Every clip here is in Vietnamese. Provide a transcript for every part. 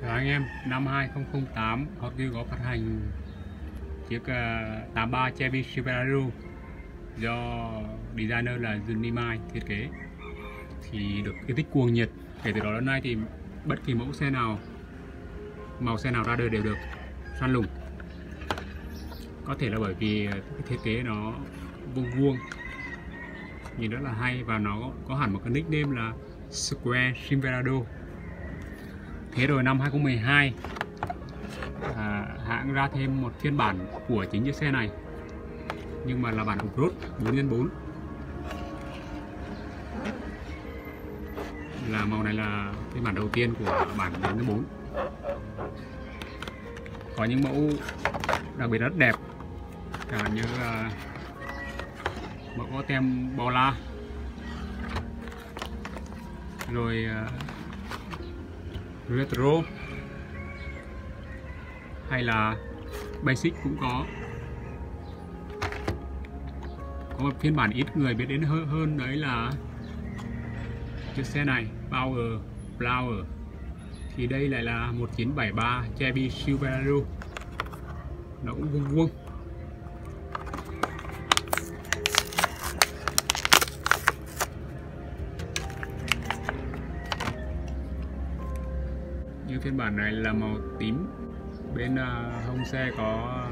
Chào anh em, năm 2008 Hot Wheels có phát hành chiếc à, uh, 83 Chevy Silverado do designer là Johnny Mai thiết kế. Thì được yêu thích cuồng nhiệt kể từ đó đến nay thì bất kỳ mẫu xe nào màu xe nào ra đời đều được săn lùng. Có thể là bởi vì à, cái thiết kế nó vuông vuông nhìn rất là hay và nó có hẳn một cái nickname là Square Silverado thế rồi năm 2012 à, hãng ra thêm một phiên bản của chính chiếc xe này. Nhưng mà là bản off-road 4x4 là màu này là phiên bản đầu tiên của bản 4x4 có những mẫu đặc biệt rất đẹp. Cả như là mẫu có tem bò la rồi à, retro. Hay là basic cũng có. Có một phiên bản ít người biết đến hơn hơn đấy là chiếc xe này, Power Flower. Thì đây lại là 1973 Chevy Silverado nó cũng vuông vuông. Như phiên bản này là màu tím. Bên uh, hông xe có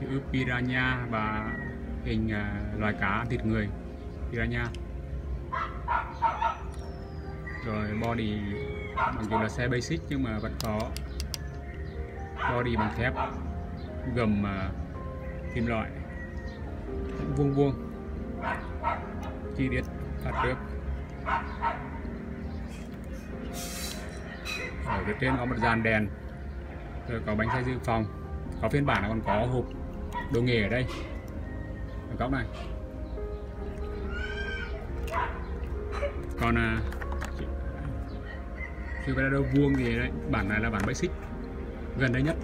chữ piranha và hình uh, loài cá thịt người. Piranha. Rồi body mặc dù là xe basic nhưng mà vẫn có body bằng thép gầm uh, kim loại. Vuông vuông. Chi tiết phạt trước ở phía trên có một dàn đèn. Rồi có bánh xe dự phòng có phiên bản là còn có hộp đồ nghề ở đây. Ở góc này. Còn à, Silverado vuông thì đấy, bản này là bản basic gần đây nhất.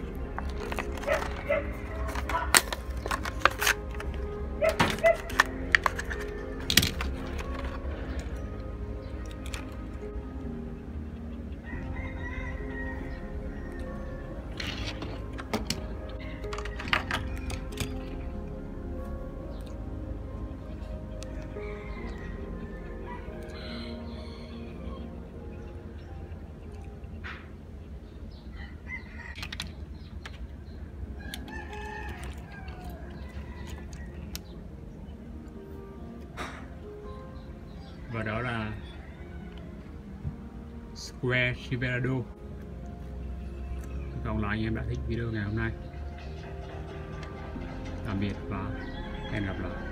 Và đó là Square Silverado. Còn lại anh em đã thích video ngày hôm nay. Tạm biệt và hẹn gặp lại.